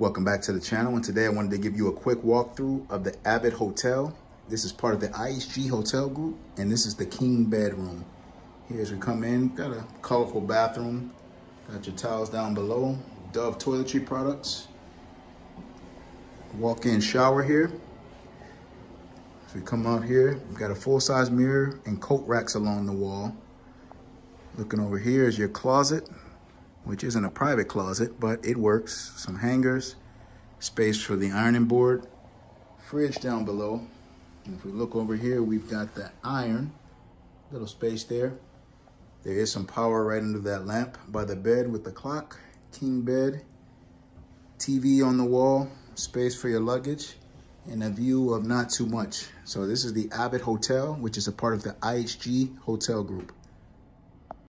Welcome back to the channel and today I wanted to give you a quick walkthrough of the Avid Hotel. This is part of the IHG Hotel Group and this is the king bedroom. Here as we come in, got a colorful bathroom, got your towels down below, Dove toiletry products, walk-in shower here. As we come out here, we've got a full-size mirror and coat racks along the wall. Looking over here is your closet which isn't a private closet, but it works. Some hangers, space for the ironing board, fridge down below. And if we look over here, we've got the iron, little space there. There is some power right under that lamp by the bed with the clock, king bed, TV on the wall, space for your luggage, and a view of not too much. So this is the Avid Hotel, which is a part of the IHG Hotel Group.